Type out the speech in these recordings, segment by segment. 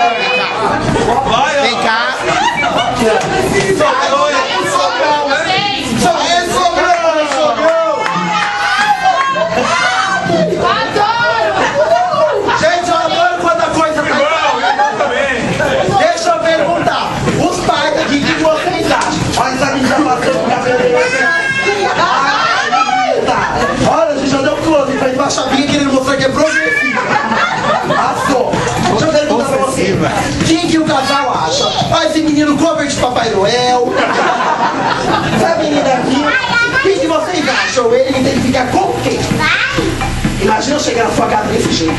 Vem cá. Vai. Vem cá. Sobrou, hein? É sobrão, sobrão. Gente, eu adoro quanta coisa pra Irmão, irmão também. Deixa eu perguntar. Os pais aqui, o que vocês acham? Olha essa menina passando menino cover de Papai Noel. Essa menina aqui. Quem que vocês acham? Ele que tem que ficar com quem? Imagina eu chegar na sua casa desse jeito.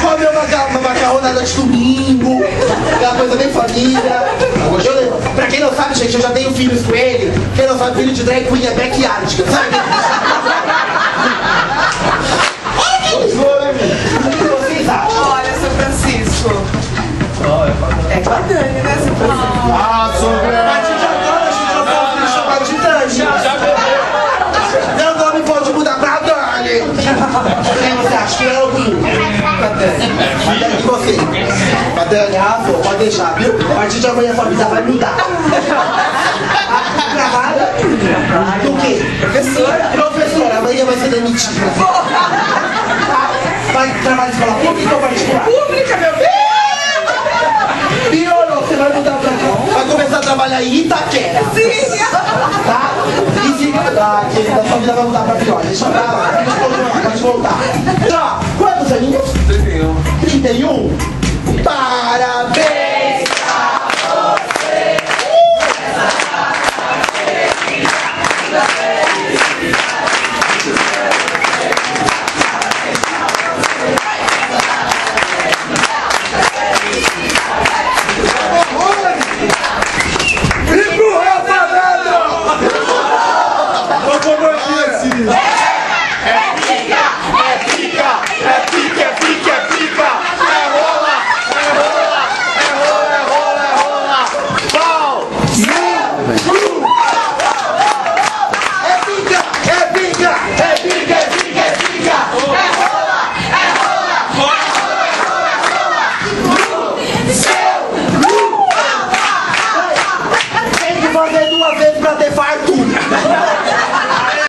Comer uma, uma macarronada de domingo, aquela coisa bem família. Eu, pra quem não sabe, gente, eu já tenho filhos com ele. Quem não sabe, filho de drag queen é backyard, sabe? Olha que vocês acham? Olha, seu Francisco. É com a Dani, né, seu Francisco? Ah, sobre a partir de agora, a gente não pode me chamar de Dani. Meu nome pode mudar pra Dani. Quem você acha que é o Com a Dani. A Dani você? Com a Dani, arrasou, pode deixar, viu? A partir de amanhã sua vida vai mudar. Gravada? Do quê? Professora. Professora, amanhã vai ser demitida. Vai trabalhar em escola pública ou particular? Pública, meu Deus! Piorou, você vai mudar pra cá. Vai começar a trabalhar em Itaquera. Sim! Tá? E siga. Ah, querida, sua vida vai mudar pra pior. Deixa pra lá. Pode voltar. Já, quantos aninhos? 31. 31? Parabéns! fazer de uma vez pra ter fartura.